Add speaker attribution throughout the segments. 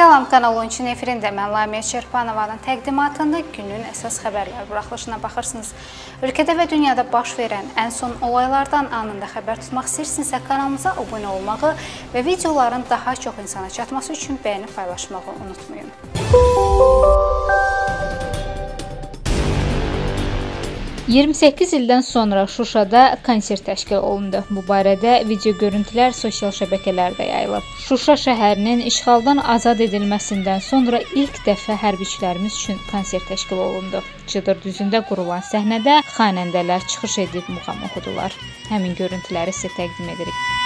Speaker 1: Salam Kanal 13-ün efirində mən Lamiyə Çerpanovanın təqdimatında günün əsas xəbərləri buraxılışına baxırsınız. Ölkədə və dünyada baş verən ən son olaylardan anında xəbər tutmaq istəyirsinizsə kanalımıza abunə olmağı və videoların daha çox insana çatması üçün bəyənib paylaşmağı unutmayın.
Speaker 2: 28 ildən sonra Şuşada konsert təşkil olundu. Bu barədə video görüntülər sosial şəbəkələrdə yayılıb. Şuşa şəhərinin işğaldan azad edilməsindən sonra ilk dəfə hərbiçilərimiz üçün konsert təşkil olundu. Cıdır düzündə qurulan səhnədə xanəndələr çıxış edib muğam oxudular. Həmin görüntüləri sizə təqdim edirik.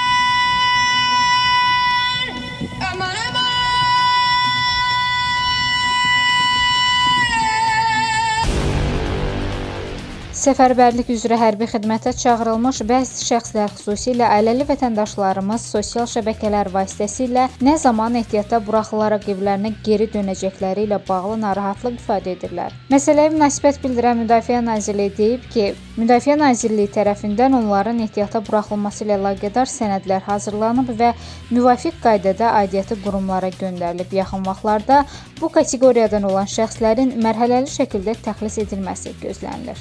Speaker 2: Səfərbərlik üzrə hərbi xidmətə çağırılmış bəzi şəxslər, xüsusilə ailəli vətəndaşlarımız sosial şəbəkələr vasitəsilə nə zaman ehtiyata buraxılaraq evlərinə geri dönəcəkləri ilə bağlı narahatlıq ifadə edirlər. Məsələyə münasibət bildirən Müdafiə Nazirliyi deyib ki, Müdafiə Nazirliyi tərəfindən onların ehtiyata buraxılması ilə əlaqədar sənədlər hazırlanıb və müvafiq qaydada aidiyyəti qurumlara göndərilib. Yaxın vaxtlarda bu kateqoriyadan olan şəxslərin mərhələli şəkildə təxlis edilməsi gözlənilir.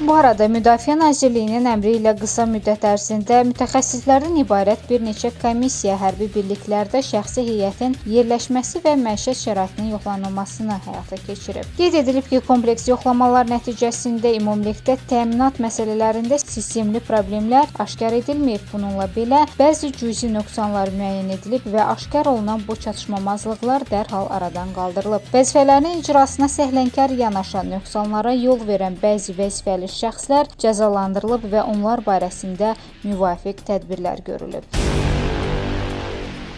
Speaker 2: Bu arada Müdafiə Nazirliyinin əmri ilə qısa müddət ərzində mütəxəssislərdən ibarət bir neçə komissiya hərbi birliklərdə şəxsi heyətin yerləşməsi və məişət şəraitinin yoxlanılmasını həyata keçirib. Qeyd edilib ki, kompleks yoxlamalar nəticəsində ümumilikdə təminat məsələlərində sistemli problemlər aşkar edilməyib. Bununla belə bəzi cüzi nöqsanlar müəyyən edilib və aşkar olunan bu çatışmamazlıqlar dərhal aradan qaldırılıb. Vəzifələrin icrasına səhlənkar yanaşan nöqsanlara yol verən bəzi vəzifəli şəxslər cəzalandırılıb və onlar barəsində müvafiq tədbirlər görülüb.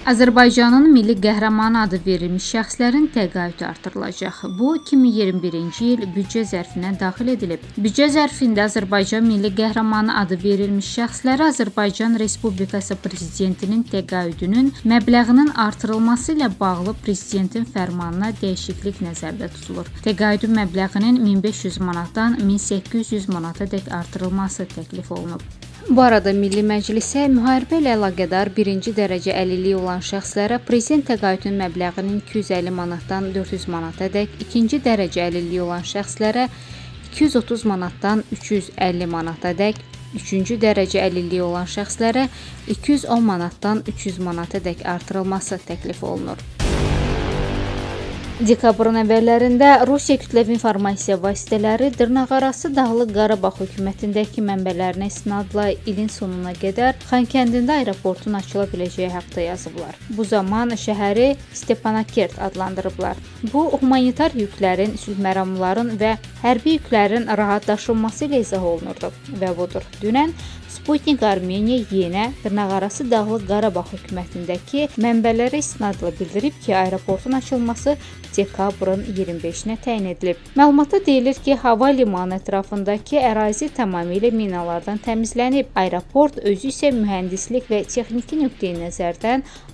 Speaker 2: Azərbaycanın milli qəhrəmanı adı verilmiş şəxslərin təqaüdü artırılacaq. Bu 2021-ci il büdcə zərfinə daxil edilib. Büdcə zərfində Azərbaycan milli qəhrəmanı adı verilmiş şəxslərə Azərbaycan Respublikası prezidentinin təqaüdünün məbləğinin artırılması ilə bağlı prezidentin fərmanına dəyişiklik nəzərdə tutulur. Təqaüdün məbləğinin 1500 manatdan 1800 manatadək artırılması təklif olunub. Bu arada Milli Məclisə müharibə ilə əlaqədar birinci dərəcə əlilliyi olan şəxslərə prezident təqaüdünün məbləğinin 250 manatdan 400 manatadək, ikinci dərəcə əlilliyi olan şəxslərə 230 manatdan 350 manatadək, üçüncü dərəcə əlilliyi olan şəxslərə 210 manatdan 300 manatadək artırılması təklif olunur. Dekabrın əvvəllərində Rusiya kütləvi informasiya vasitələri dırnaqarası Dağlıq Qarabağ hökumətindəki mənbələrinə istinadla ilin sonuna qədər Xankəndində aeroportun açıla biləcəyi haqqında yazıblar. Bu zaman şəhəri Stepanakert adlandırıblar. Bu humanitar yüklərin, sülh məramların və hərbi yüklərin rahat daşınması ilə izah olunurdu və budur. Dünən Sputnik Armeniya yenə dırnaqarası Dağlıq Qarabağ hökumətindəki mənbələrə istinadla bildirib ki, aeroportun açılması dekabrın 25-nə təyin edilib. Məlumatda deyilir ki, hava limanı ətrafındakı ərazi tamamilə minalardan təmizlənib. Aeroport özü isə mühəndislik və texniki nöqteyi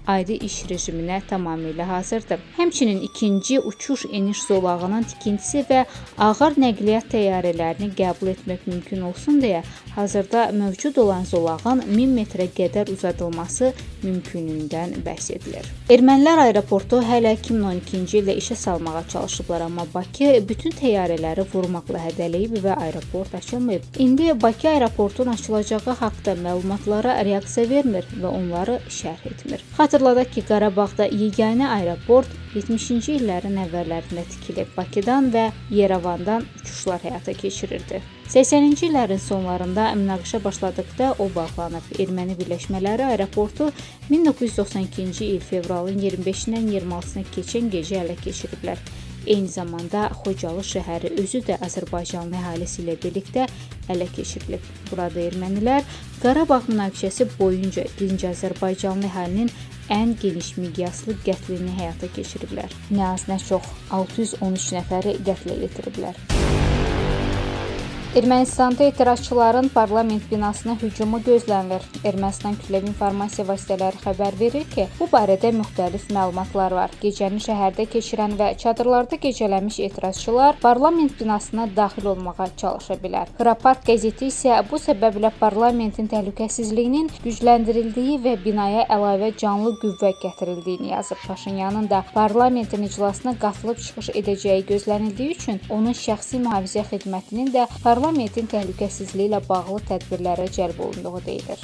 Speaker 2: adi iş rejiminə tamamilə hazırdır. Həmçinin ikinci uçuş-eniş zolağının tikintisi və ağır nəqliyyat təyyarələrini qəbul etmək mümkün olsun deyə hazırda mövcud olan zolağın 1000 metrə qədər uzadılması mümkünlüyündən bəhs edilir. Ermənilər aeroportu hələ 2012-ci ildə işə salmağa çalışıblar, amma Bakı bütün təyyarələri vurmaqla hədələyib və aeroport açılmayıb. İndi Bakı aeroportun açılacağı haqqında məlumatlara reaksiya vermir və onları şərh etmir. Xatırladaq ki, Qarabağda yeganə aeroport 70-ci illərin əvvəllərində tikilib. Bakıdan və Yerevandan uçuşlar həyata keçirirdi. 80-ci illərin sonlarında münaqişə başladıqda o bağlanıb. Erməni birləşmələri aeroportu 1992-ci il fevralın 25-dən 26-sına keçən gecə ələ keçiriblər. Eyni zamanda Xocalı şəhəri özü də Azərbaycanlı əhalisi ilə birlikdə ələ keçirilib. Burada ermənilər Qarabağ münaqişəsi boyunca dinc Azərbaycanlı əhalinin ən geniş miqyaslı qətlini həyata keçiriblər. Nə az nə çox 613 nəfəri qətlə yetiriblər. Ermənistanda etirazçıların parlament binasına hücumu gözlənilir. Ermənistan kütləvi informasiya vasitələri xəbər verir ki, bu barədə müxtəlif məlumatlar var. Gecəni şəhərdə keçirən və çadırlarda gecələmiş etirazçılar parlament binasına daxil olmağa çalışa bilər. Hrapark qəzeti isə bu səbəblə parlamentin təhlükəsizliyinin gücləndirildiyi və binaya əlavə canlı qüvvə gətirildiyini yazıb. Paşinyanın da parlamentin iclasına qatılıb çıxış edəcəyi gözlənildiyi üçün onun şəxsi mühafizə xidmətinin də parlamentin təhlükəsizliyi ilə bağlı tədbirlərə cəlb olunduğu deyilir.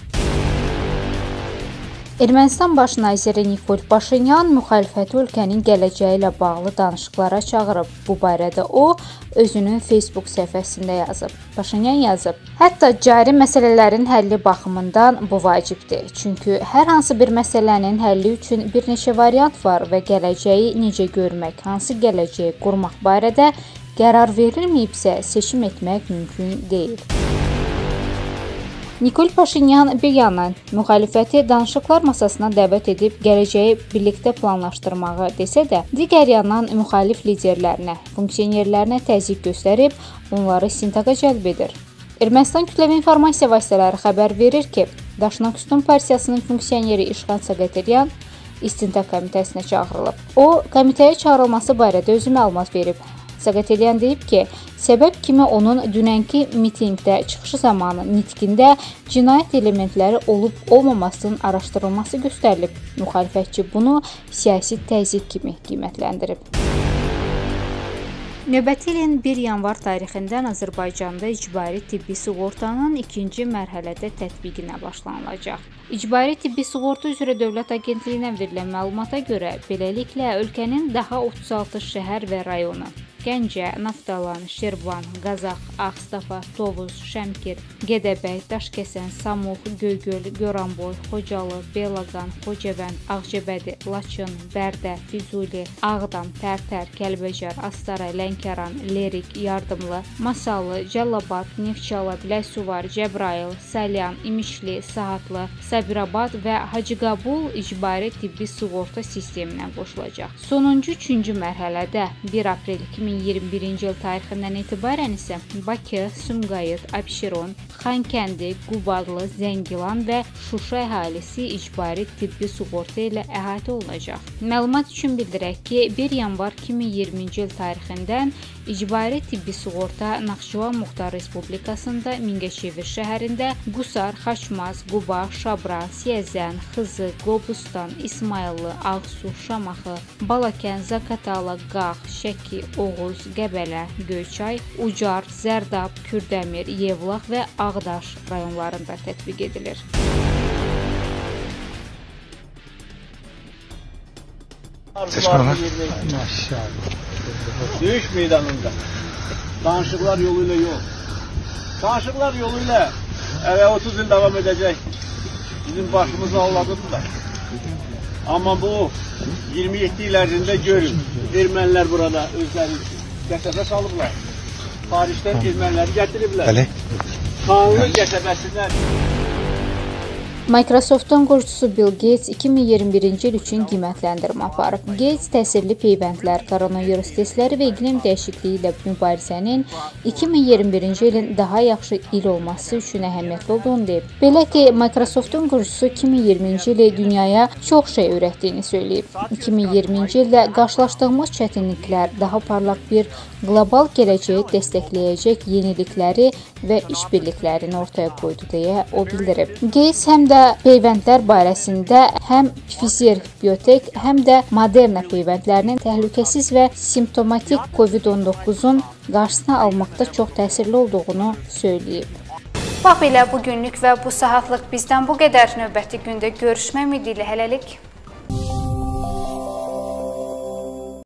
Speaker 2: Ermənistan baş naziri Nikol Paşinyan müxalifəti ölkənin gələcəyi ilə bağlı danışıqlara çağırıb. Bu barədə o özünün Facebook səhifəsində yazıb. Paşinyan yazıb: "Hətta cari məsələlərin həlli baxımından bu vacibdir. Çünki hər hansı bir məsələnin həlli üçün bir neçə variant var və gələcəyi necə görmək, hansı gələcəyi qurmaq barədə qərar verilməyibsə, seçim etmək mümkün deyil. Nikol Paşinyan bir yandan müxalifəti danışıqlar masasına dəvət edib gələcəyi birlikdə planlaşdırmağı desə də, digər yandan müxalif liderlərinə, funksionerlərinə təzyiq göstərib onları sintaqa cəlb edir. Ermənistan kütləvi informasiya vasitələri xəbər verir ki, Daşnaküstün partiyasının funksioneri İşğan Saqateryan istintaq komitəsinə çağırılıb. O, komitəyə çağırılması barədə özü məlumat verib. Saqatelyan deyib ki, səbəb kimi onun dünənki mitinqdə çıxışı zamanı nitqində cinayət elementləri olub-olmamasının araşdırılması göstərilib. Müxalifətçi bunu siyasi təzyiq kimi qiymətləndirib. Növbəti ilin 1 yanvar tarixindən Azərbaycanda icbari tibbi sığortanın ikinci mərhələdə tətbiqinə başlanılacaq. İcbari tibbi sığorta üzrə Dövlət Agentliyinə verilən məlumata görə, beləliklə ölkənin daha 36 şəhər və rayonu Gəncə, Naftalan, Şirvan, Qazax, Ağstafa, Tovuz, Şəmkir, Gədəbəy, Daşkəsən, Samux, Göygöl, Goranboy, Xocalı, Belagan, Xocavənd, Ağcabədi, Laçın, Bərdə, Füzuli, Ağdam, Tərtər, Kəlbəcər, Astara, Lənkəran, Lerik, Yardımlı, Masallı, Cəlilabad, Neftçala, Biləsuvar, Cəbrayıl, Salyan, İmişli, Saatlı, Sabirabad və Hacıqabul icbari tibbi sığorta sisteminə qoşulacaq. Sonuncu 3-cü mərhələdə 1 aprel 2020 2021-ci il tarixindən etibarən isə Bakı, Sumqayıt, Abşeron, Xankəndi, Qubadlı, Zəngilan və Şuşa əhalisi icbari tibbi sığorta ilə əhatə olunacaq. Məlumat üçün bildirək ki, 1 yanvar 2020-ci il tarixindən icbari tibbi sığorta Naxçıvan Muxtar Respublikasında Mingəçevir şəhərində Qusar, Xaçmaz, Quba, Şabran, Siyəzən, Xızı, Qobustan, İsmayıllı, Ağsu, Şamaxı, Balakən, Zakatala, Qax, Şəki, Oğuz, Qəbələ, Göyçay, Ucar, Zərdab, Kürdəmir, Yevlax və Ağdaş rayonlarında tətbiq edilir.
Speaker 3: Seçmenler.
Speaker 4: Maşallah.
Speaker 3: Döyüş meydanında. Danışıklar yoluyla yok. Danışıklar yoluyla evet 30 yıl devam edecek. Bizim başımızı ağladılar. Ama bu 27 ilerinde görün. Ermeniler burada özleri qəsəbə salıblar. Xaricdən erməniləri gətiriblər.
Speaker 4: Bəli.
Speaker 3: Qanlı qəsəbəsinə
Speaker 2: Microsoftun qurucusu Bill Gates 2021-ci il üçün qiymətləndirmə aparıb. Gates təsirli peyvəndlər, koronavirus testləri və iqlim dəyişikliyi ilə mübarizənin 2021-ci ilin daha yaxşı il olması üçün əhəmiyyətli olduğunu deyib. Belə ki, Microsoftun qurucusu 2020-ci ili dünyaya çox şey öyrətdiyini söyləyib. 2020-ci ildə qarşılaşdığımız çətinliklər daha parlaq bir qlobal gələcəyi dəstəkləyəcək yenilikləri və işbirliklərini ortaya qoydu deyə o bildirib. Gates həm də də peyvəndlər barəsində həm Pfizer Biotek, həm də Moderna peyvəndlərinin təhlükəsiz və simptomatik COVID-19-un qarşısını almaqda çox təsirli olduğunu söyləyib.
Speaker 1: Bax belə bu günlük və bu saatlıq bizdən bu qədər. Növbəti gündə görüşmək ümidi ilə hələlik.